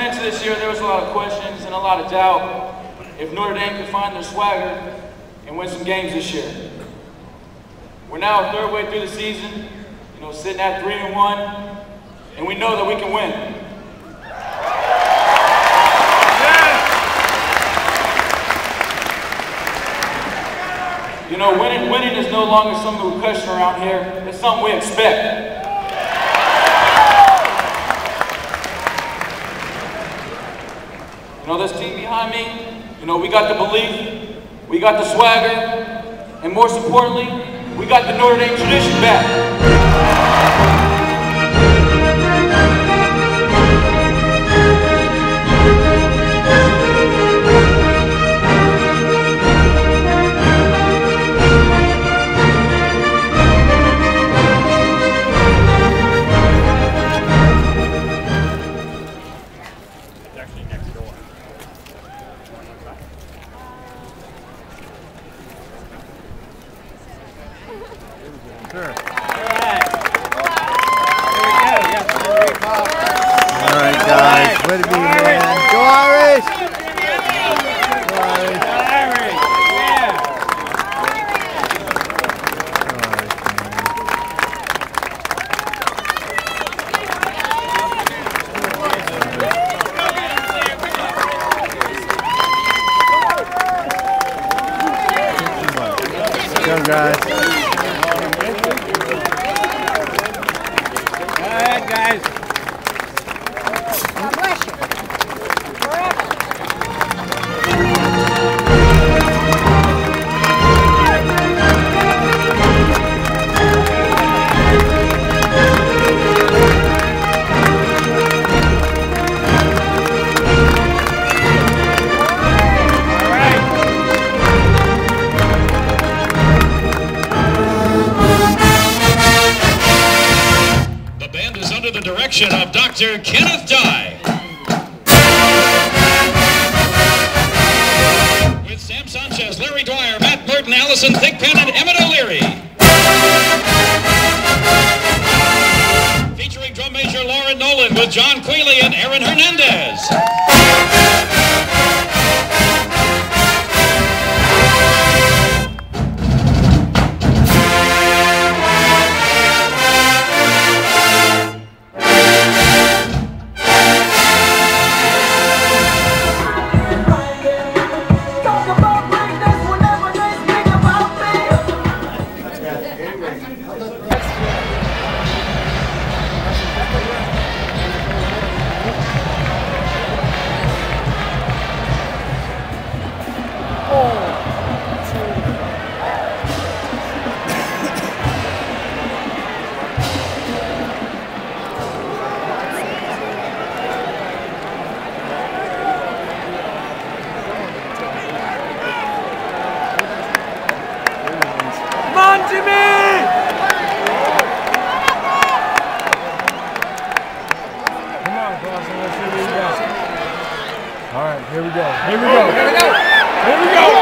into this year, there was a lot of questions and a lot of doubt if Notre Dame could find their swagger and win some games this year. We're now a third way through the season, you know, sitting at three and one, and we know that we can win. You know, winning, winning is no longer something we question around here. It's something we expect. Know, this team behind me, you know, we got the belief, we got the swagger, and most importantly, we got the Notre Dame tradition back. Way to be, man. Go Irish! Go Irish. Go Irish. Go, guys. Of Dr. Kenneth Dye. With Sam Sanchez, Larry Dwyer, Matt Burton, Allison Thigpen, and Emmett O'Leary. Featuring drum major Lauren Nolan with John Quealy and Aaron Hernandez. On, Jimmy! Come on, Carson, let's see what you got. All right, here we go. Here we go. Here we go. Here we go.